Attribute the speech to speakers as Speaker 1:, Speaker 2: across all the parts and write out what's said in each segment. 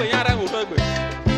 Speaker 1: Mi emo egbe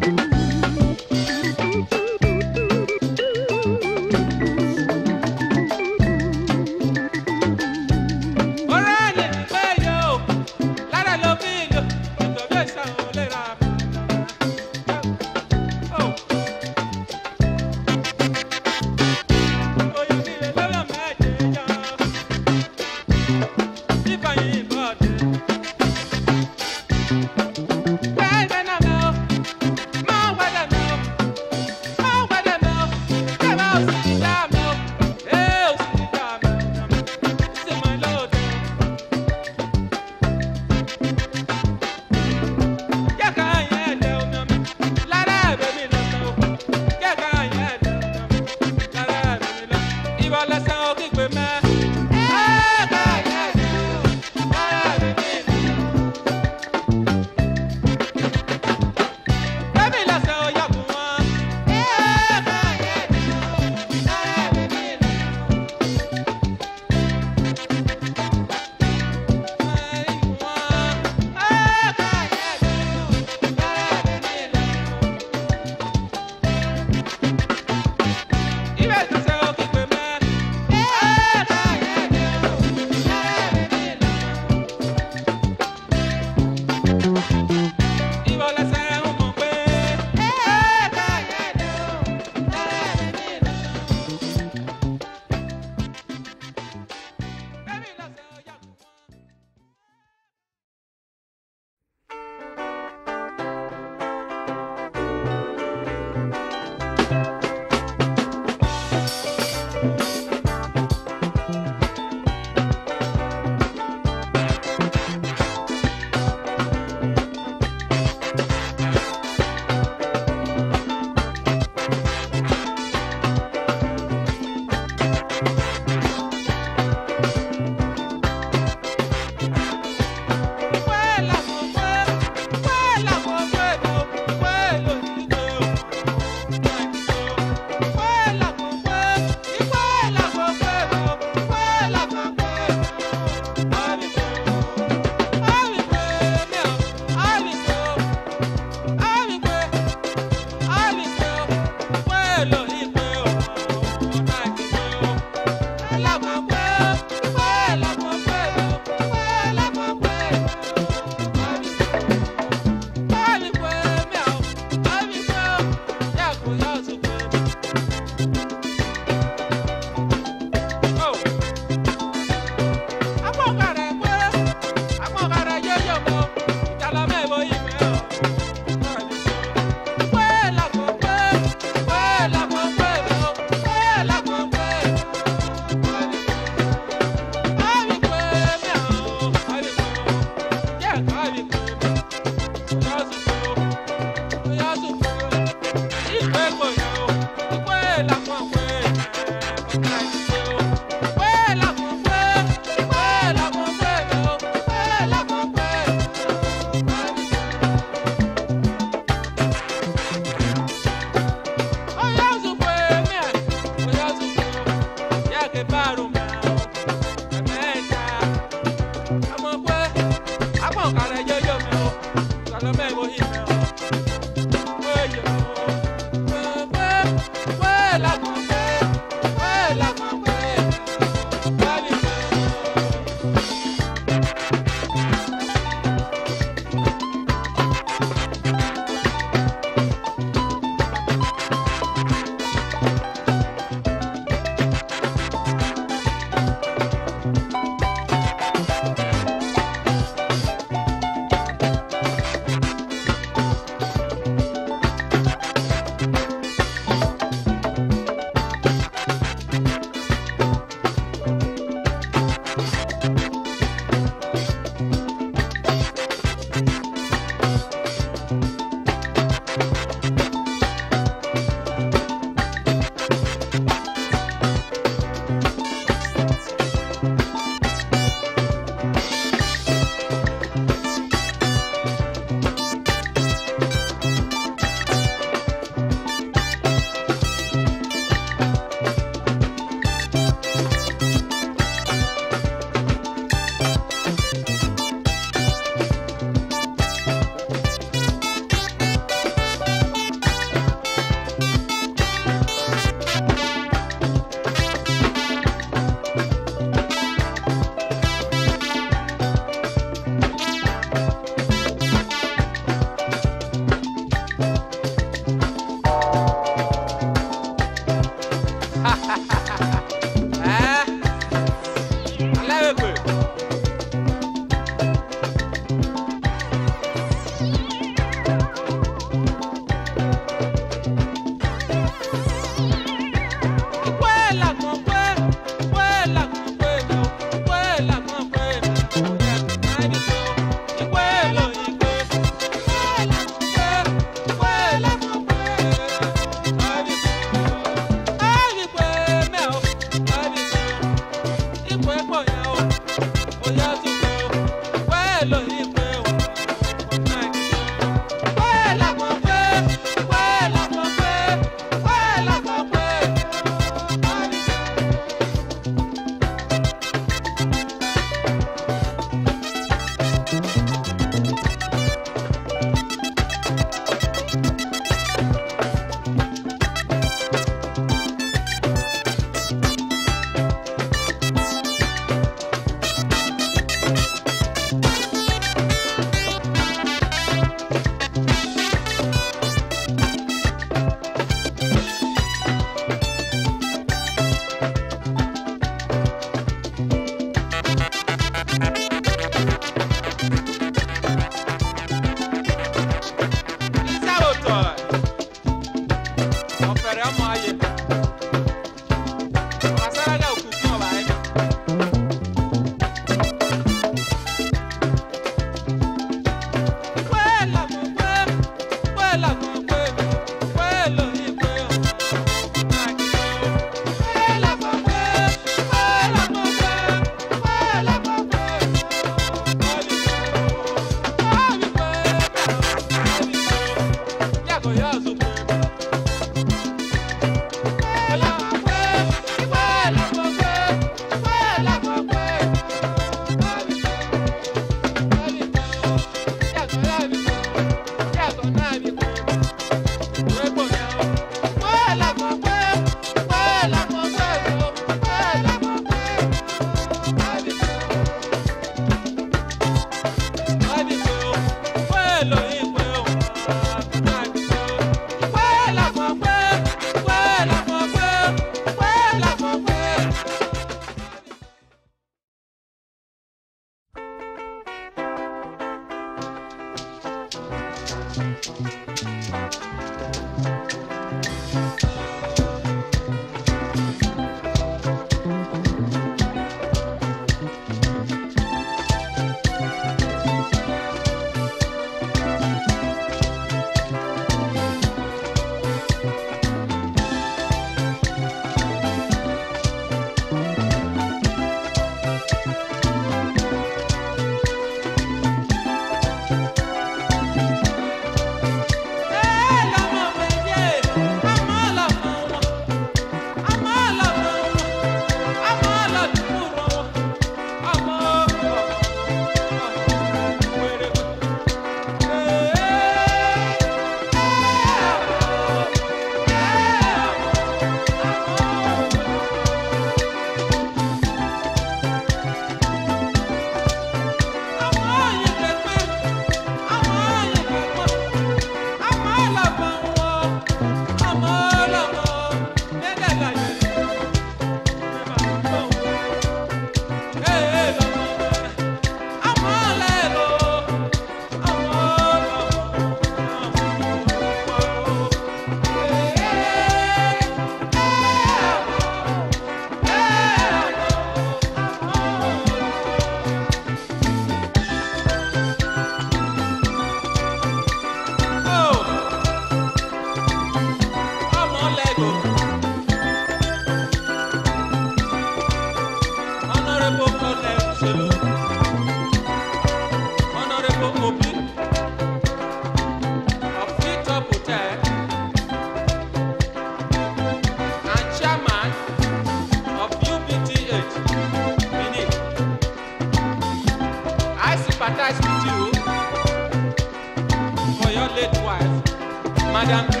Speaker 1: 장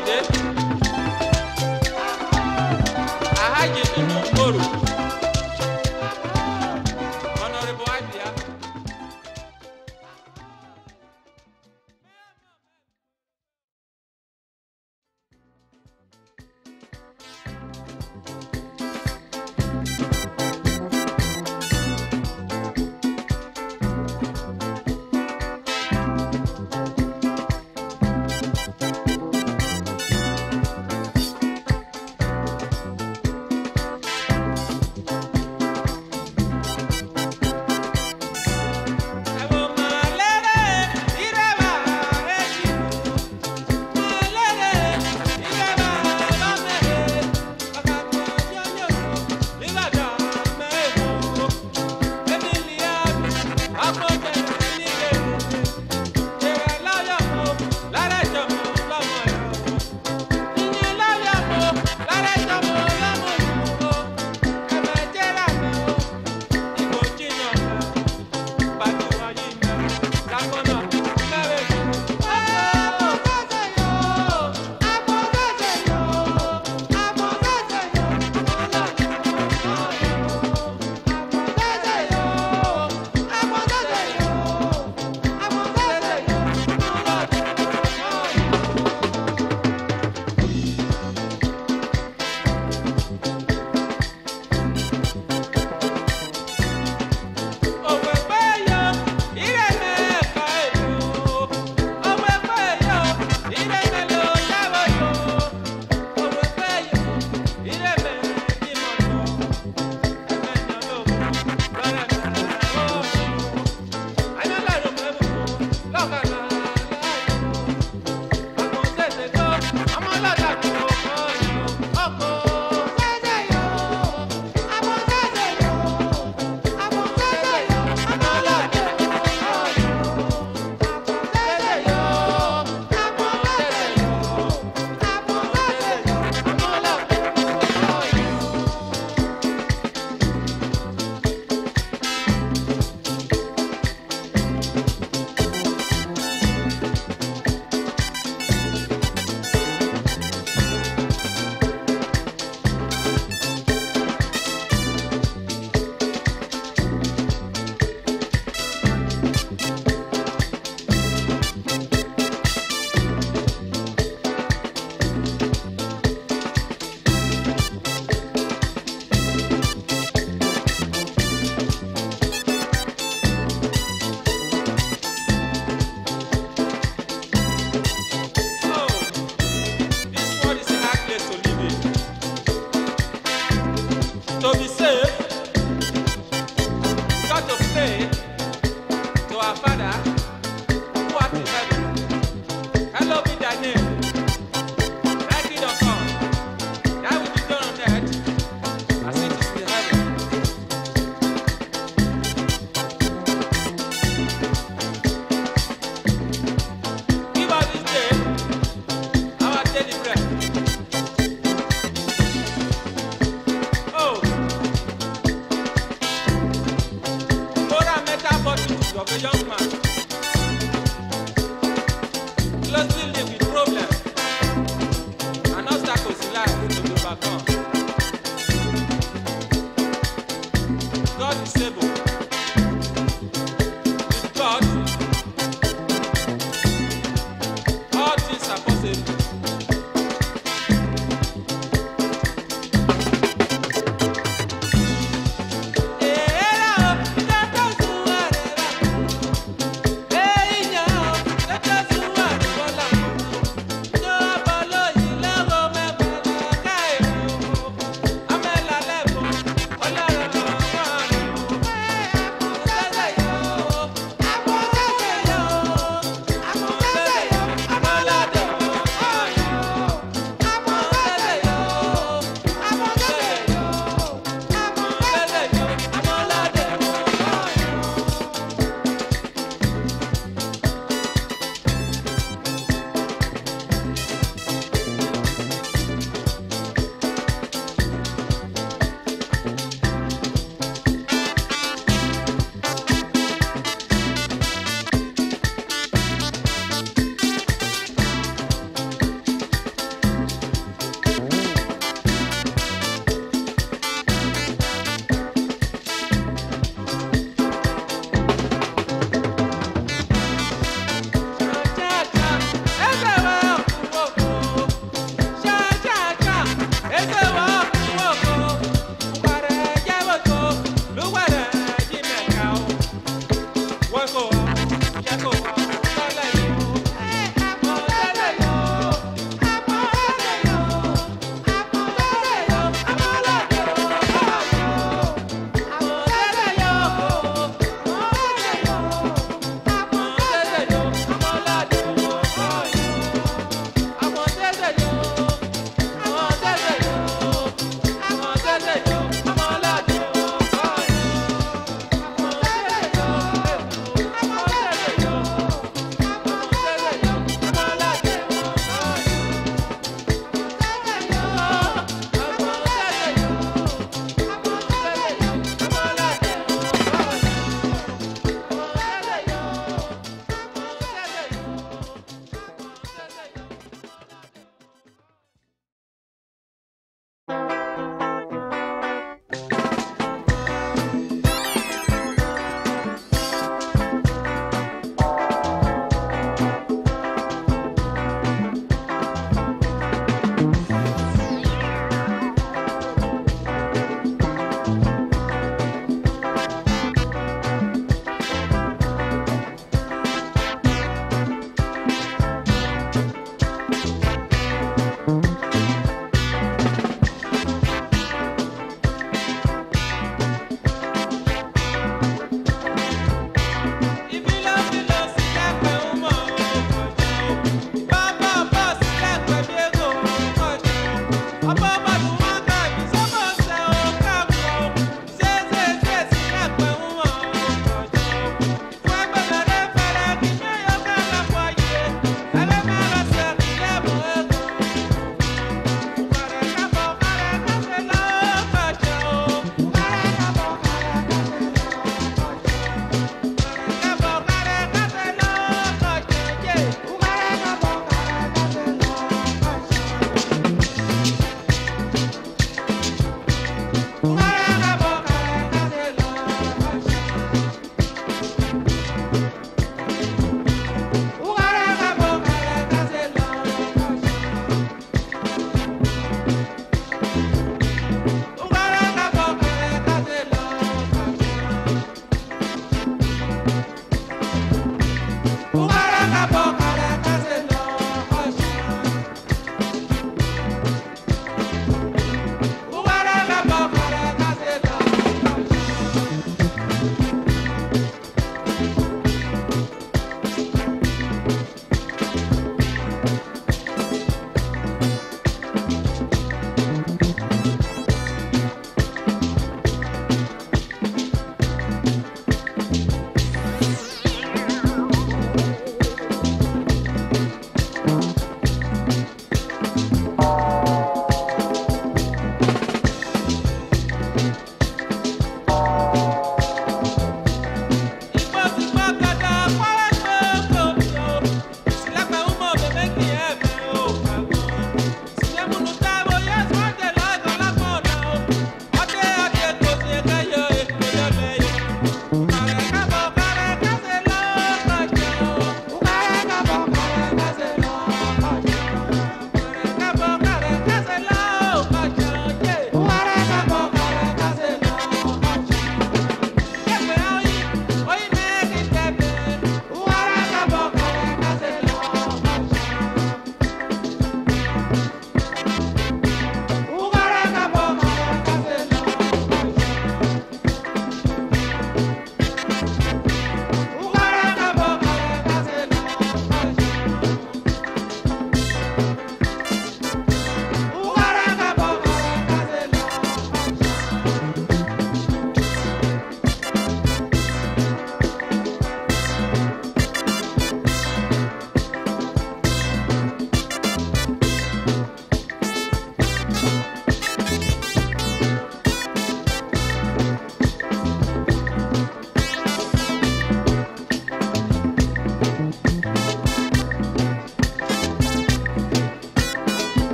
Speaker 1: about.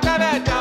Speaker 1: Cabeça.